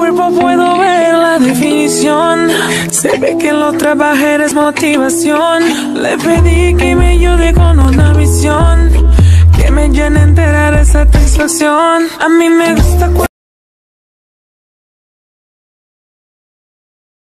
cuerpo puedo ver la definición. Se ve que lo trabajé es motivación. Le pedí que me ayude con una visión. Que me llene entera de satisfacción. A mí me gusta